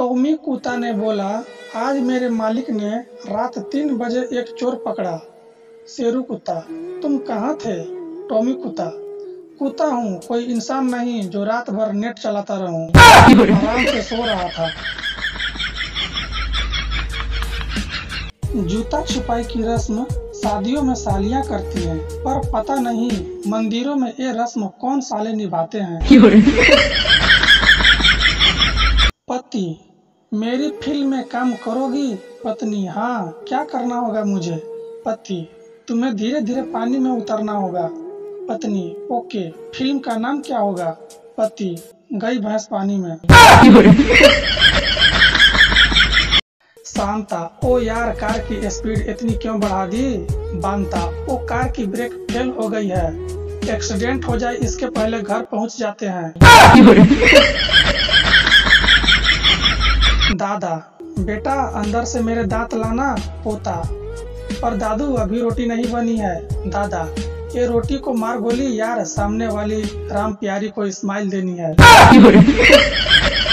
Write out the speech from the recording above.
Tommy कुत्ता ने बोला आज मेरे मालिक ने रात तीन बजे एक चोर पकड़ा। शेरू कुत्ता तुम कहाँ थे? टॉमी कुत्ता कुत्ता हूँ कोई इंसान नहीं जो रात भर नेट चलाता रहूँ। आराम से सो रहा था। जूता छुपाई की रस्म शादियों में सालियाँ करती हैं पर पता नहीं मंदिरों में ये रस्म कौन साले निभाते हैं। पति मेरी फ़िल्म में काम करोगी, पत्नी। हाँ क्या करना होगा मुझे? पति, तुम्हें धीरे धीरे पानी में उतरना होगा। पत्नी, ओके, फ़िल्म का नाम क्या होगा? पति, गई भैंस पानी में। शांता, ओ यार, कार की स्पीड इतनी क्यों बढ़ा दी? बांता, ओ कार की ब्रेक फेल हो गई है। एक्सीडेंट हो जाए, इसके पहले घर पहुँच जाते हैं। दादा, बेटा, अंदर से मेरे दांत लाना पोता। पर दादू, अभी रोटी नहीं बनी है। दादा, ये रोटी को मार बोली यार, सामने वाली राम प्यारी को स्माइल देनी है।